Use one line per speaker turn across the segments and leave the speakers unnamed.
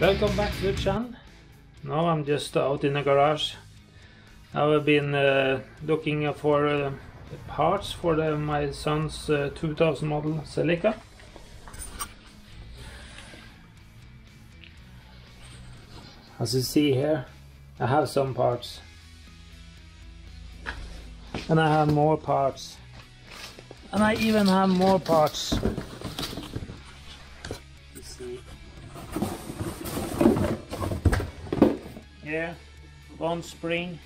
Welcome back to the channel. Now I'm just out in the garage. I've been uh, looking for uh, parts for the, my son's uh, 2000 model Celica. As you see here, I have some parts. And I have more parts. And I even have more parts. Let's see. Here, one spring.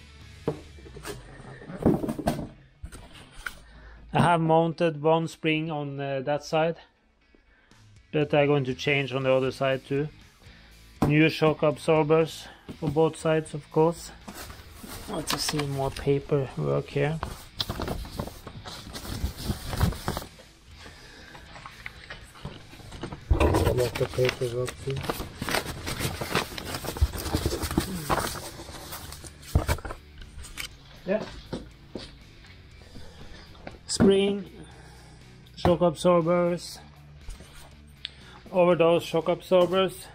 I have mounted one spring on uh, that side. But I'm going to change on the other side too. New shock absorbers for both sides of course. Let's see more paper work here. A lot of paperwork too. Yeah. Spring, shock absorbers, overdose shock absorbers.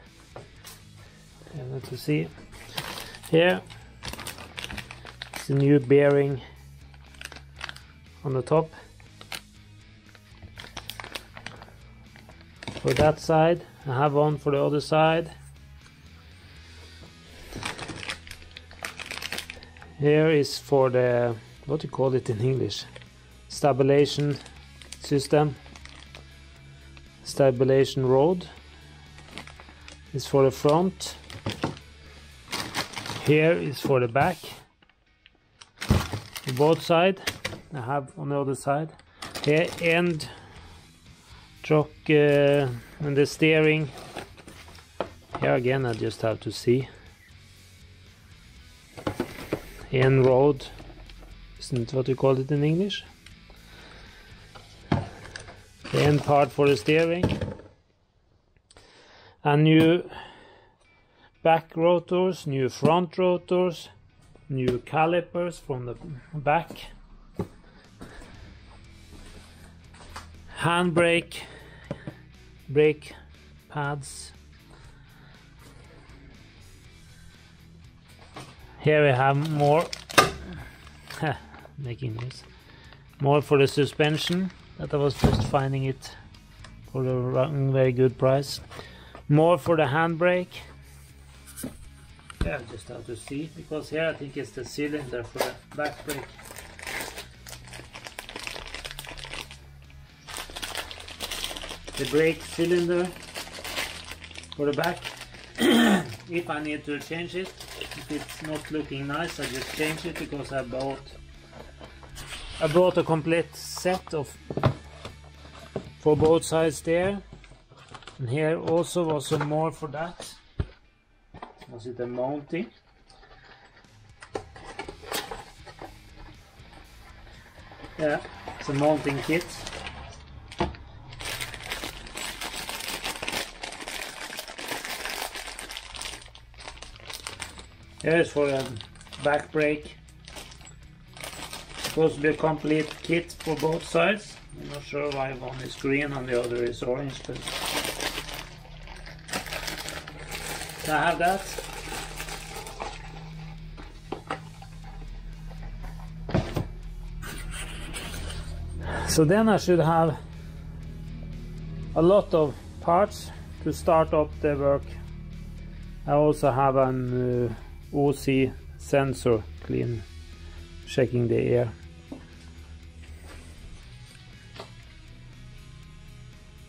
And let's see here it's a new bearing on the top for that side I have one for the other side here is for the what do you call it in English? Stabilization system. Stabilization rod is for the front. Here is for the back. Both side. I have on the other side. Here end. Truck uh, and the steering. Here again I just have to see end rod isn't what you call it in English? The end part for the steering and new back rotors, new front rotors, new calipers from the back, handbrake, brake pads. Here we have more, making this, more for the suspension that I was just finding it for a very good price. More for the handbrake yeah, just have to see because here I think it's the cylinder for the back brake. The brake cylinder for the back. if I need to change it, if it's not looking nice, I just change it because I bought I bought a complete set of for both sides there. And here also was some more for that. Was it a mounting? Yeah it's a mounting kit here's for a back brake supposed to be a complete kit for both sides. I'm not sure why one is green and the other is orange but I have that? So then I should have a lot of parts to start up the work. I also have an uh, OC sensor clean checking the air.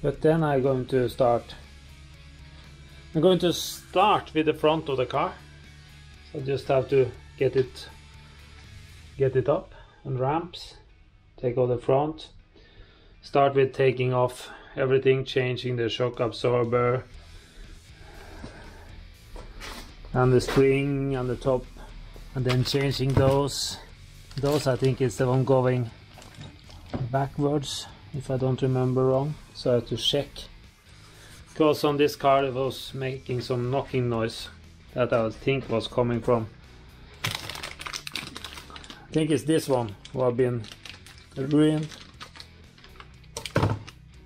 But then I'm going to start. I'm going to start with the front of the car. So I just have to get it get it up on ramps take off the front start with taking off everything changing the shock absorber and the spring on the top and then changing those. Those I think is the one going backwards if I don't remember wrong. So I have to check. Because on this car it was making some knocking noise that I think was coming from. I think it's this one who have been ruined.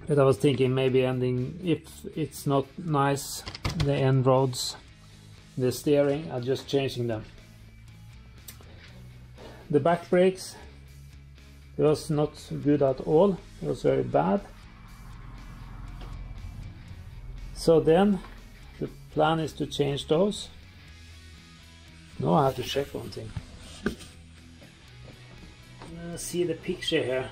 But I was thinking maybe ending, if it's not nice, the end rods the steering I'm just changing them. The back brakes it was not good at all. It was very bad. So then the plan is to change those. Now I have to check one thing. Uh, see the picture here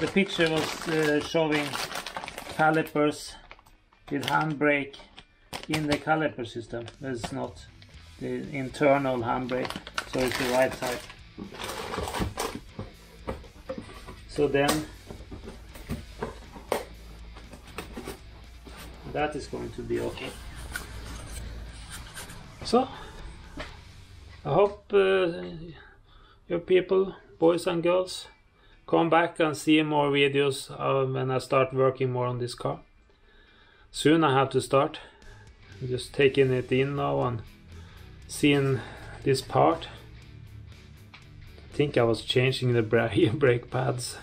the picture was uh, showing calipers with handbrake in the caliper system. It's not the internal handbrake, so it's the right side. So then that is going to be okay. So I hope uh, your people, boys and girls, come back and see more videos uh, when I start working more on this car. Soon I have to start. I'm just taking it in now and seeing this part. I think I was changing the brake pads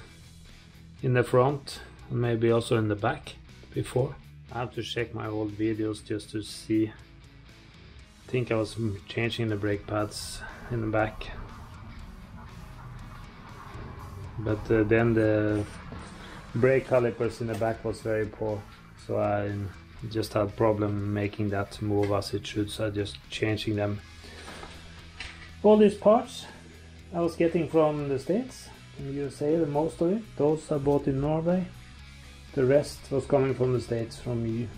in the front and maybe also in the back before. I have to check my old videos just to see. I think I was changing the brake pads in the back but uh, then the brake calipers in the back was very poor. So I just had problem making that move as it should. So I just changing them. All these parts I was getting from the States in USA the most of it. Those I bought in Norway. The rest was coming from the States from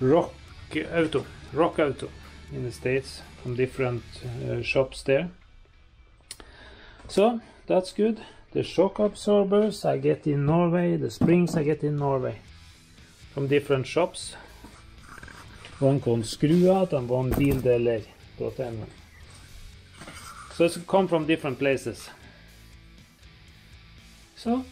Rock Auto Rock Auto in the States from different uh, shops there. So that's good the shock absorbers I get in Norway, the springs I get in Norway from different shops. One called Skruat and one Bildeler.no. So it's come from different places. So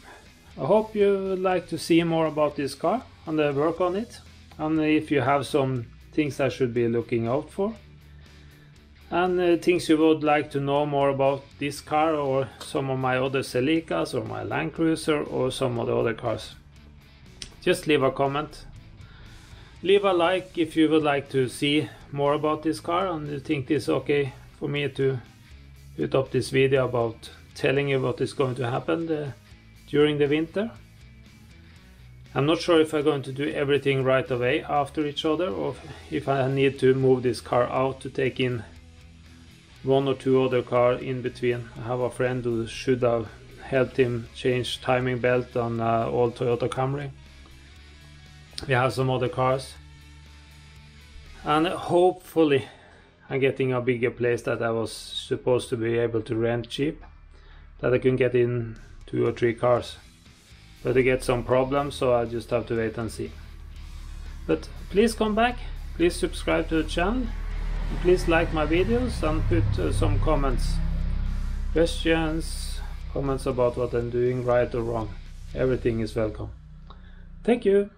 I hope you would like to see more about this car and the work on it. And if you have some things I should be looking out for and uh, things you would like to know more about this car or some of my other Celicas or my Land Cruiser or some of the other cars. Just leave a comment. Leave a like if you would like to see more about this car and you think it's okay for me to put up this video about telling you what is going to happen uh, during the winter. I'm not sure if I'm going to do everything right away after each other or if I need to move this car out to take in one or two other car in between. I have a friend who should have helped him change timing belt on uh, old Toyota Camry. We have some other cars. And hopefully I'm getting a bigger place that I was supposed to be able to rent cheap. That I can get in two or three cars. But I get some problems so I just have to wait and see. But please come back. Please subscribe to the channel please like my videos and put uh, some comments questions comments about what I'm doing right or wrong. Everything is welcome. Thank you